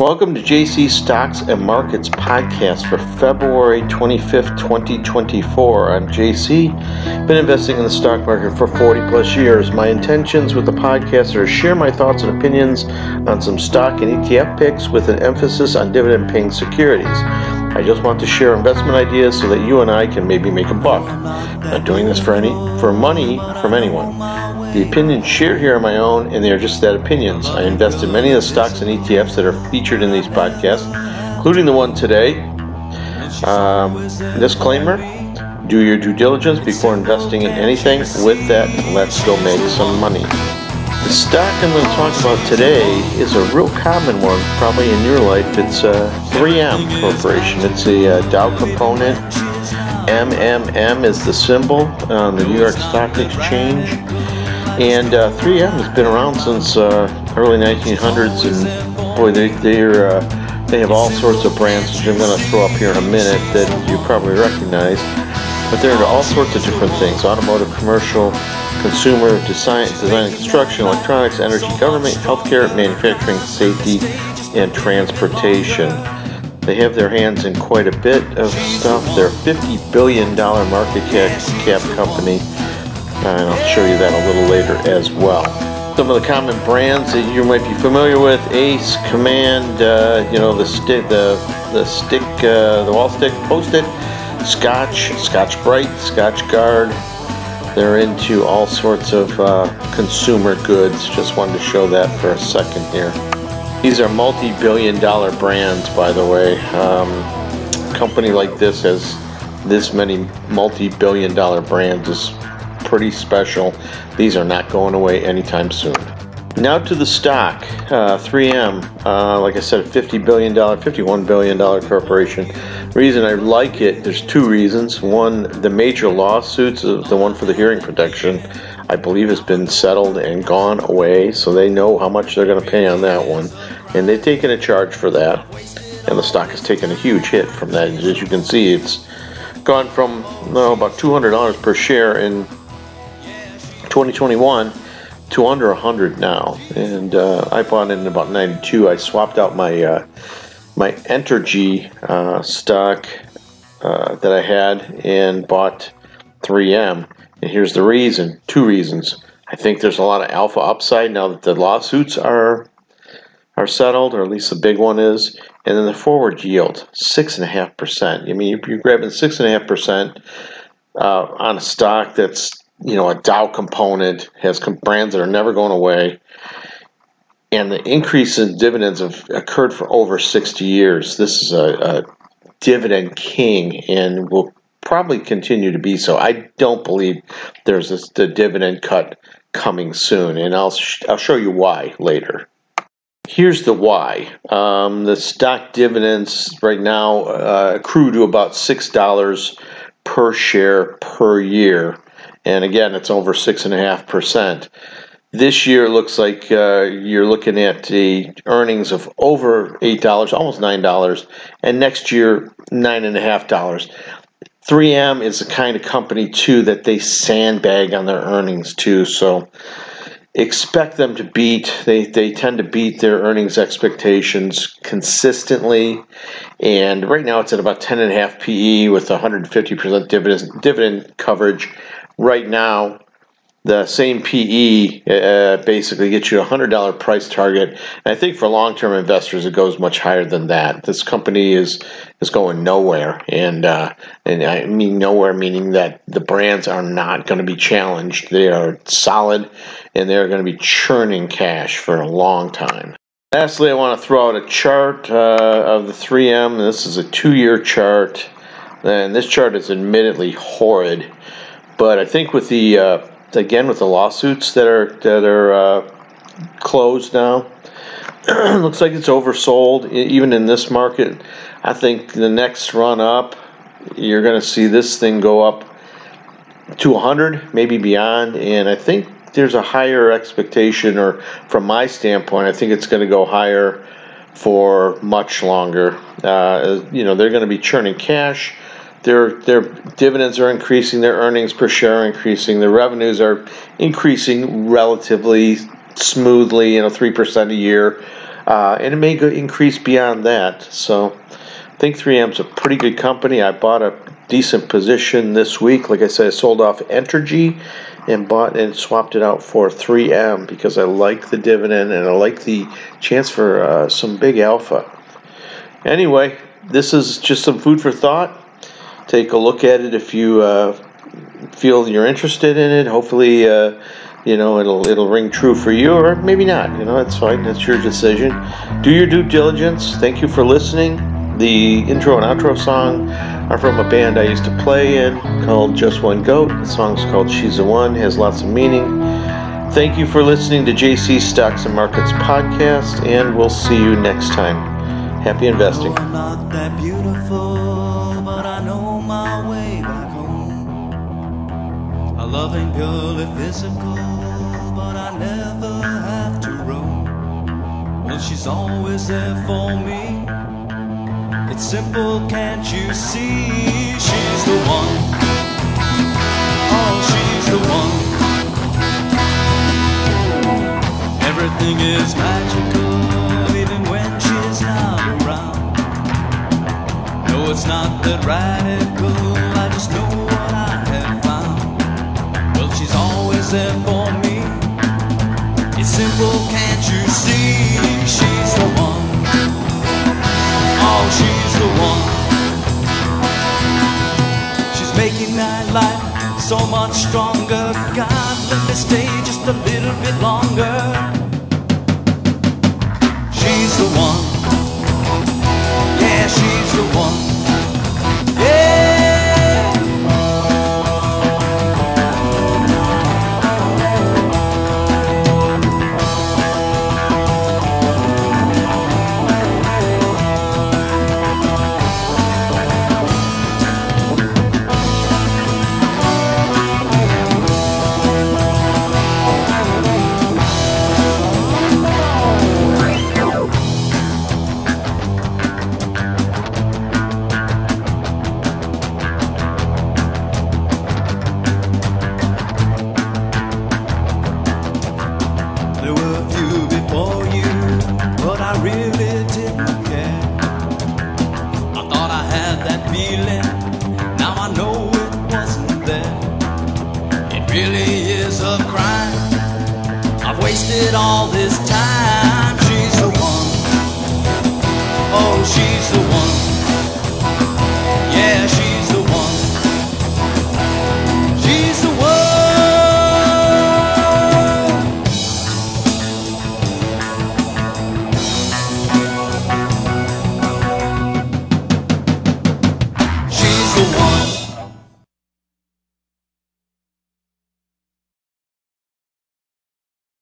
Welcome to JC Stocks and Markets podcast for February 25th, 2024. I'm JC. Been investing in the stock market for 40 plus years. My intentions with the podcast are to share my thoughts and opinions on some stock and ETF picks with an emphasis on dividend paying securities. I just want to share investment ideas so that you and I can maybe make a buck. Not doing this for any for money from anyone. The opinions shared here are my own, and they are just that opinions. I invest in many of the stocks and ETFs that are featured in these podcasts, including the one today. Um, disclaimer do your due diligence before investing in anything. With that, let's go make some money. The stock I'm going to talk about today is a real common one, probably in your life. It's a 3M Corporation. It's a uh, Dow component. MMM is the symbol on the New York Stock Exchange. And uh, 3M has been around since uh, early 1900s, and boy, they they're uh, they have all sorts of brands, which I'm going to throw up here in a minute that you probably recognize. But they're into all sorts of different things: automotive, commercial, consumer, design, design and construction, electronics, energy, government, healthcare, manufacturing, safety, and transportation. They have their hands in quite a bit of stuff. They're a $50 billion market cap company and I'll show you that a little later as well. Some of the common brands that you might be familiar with: Ace, Command, uh, you know the stick, the the stick, uh, the wall stick, Post-it, Scotch, Scotch-Brite, Scotch Guard. They're into all sorts of uh, consumer goods. Just wanted to show that for a second here. These are multi-billion-dollar brands, by the way. Um, a company like this has this many multi-billion-dollar brands is pretty special. These are not going away anytime soon. Now to the stock, uh, 3M. Uh, like I said, a $50 billion, $51 billion corporation. Reason I like it, there's two reasons. One, the major lawsuits, uh, the one for the hearing protection, I believe has been settled and gone away, so they know how much they're going to pay on that one. And they've taken a charge for that. And the stock has taken a huge hit from that. As you can see, it's gone from no, about $200 per share in 2021 to under 100 now. And uh, I bought in about 92. I swapped out my uh, my Entergy uh, stock uh, that I had and bought 3M. And here's the reason two reasons. I think there's a lot of alpha upside now that the lawsuits are are settled, or at least the big one is. And then the forward yield, six and a half percent. I mean, you're grabbing six and a half percent uh, on a stock that's you know, a Dow component, has brands that are never going away. And the increase in dividends have occurred for over 60 years. This is a, a dividend king and will probably continue to be so. I don't believe there's the dividend cut coming soon, and I'll, sh- I'll show you why later. Here's the why. Um, the stock dividends right now uh, accrue to about $6 per share per year and again, it's over six and a half percent. This year looks like uh, you're looking at the earnings of over eight dollars, almost nine dollars, and next year nine and a half dollars. 3M is the kind of company too that they sandbag on their earnings too, so expect them to beat. They they tend to beat their earnings expectations consistently, and right now it's at about ten and a half PE with 150 percent dividend dividend coverage right now, the same PE uh, basically gets you a hundred dollar price target. And I think for long term investors, it goes much higher than that. This company is is going nowhere, and uh, and I mean nowhere, meaning that the brands are not going to be challenged. They are solid, and they are going to be churning cash for a long time. Lastly, I want to throw out a chart uh, of the 3M. This is a two year chart, and this chart is admittedly horrid. But I think with the uh, again with the lawsuits that are that are uh, closed now, looks like it's oversold. Even in this market, I think the next run up, you're going to see this thing go up to 100, maybe beyond. And I think there's a higher expectation, or from my standpoint, I think it's going to go higher for much longer. Uh, you know, they're going to be churning cash their their dividends are increasing, their earnings per share are increasing, their revenues are increasing relatively smoothly, you know, three percent a year. uh, and it may go increase beyond that. So I think 3M's a pretty good company. I bought a decent position this week. Like I said, I sold off Entergy and bought and swapped it out for 3M because I like the dividend and I like the chance for uh, some big alpha. Anyway, this is just some food for thought. Take a look at it if you uh, feel you're interested in it. Hopefully, uh, you know it'll it'll ring true for you, or maybe not. You know that's fine. That's your decision. Do your due diligence. Thank you for listening. The intro and outro song are from a band I used to play in called Just One Goat. The song's called She's the One. Has lots of meaning. Thank you for listening to JC Stocks and Markets podcast, and we'll see you next time. Happy investing. My way back home. A loving girl is physical, but I never have to roam. Well, she's always there for me. It's simple, can't you see? She's the one. Oh, she's the one. Everything is magical, even when she's not around. No, it's not that radical. I just know what I have found. Well, she's always there for me. It's simple, can't you see? She's the one. Oh, she's the one. She's making my life so much stronger. God, let me stay just a little bit longer. She's the one. Yeah, she's the one. I've all this time.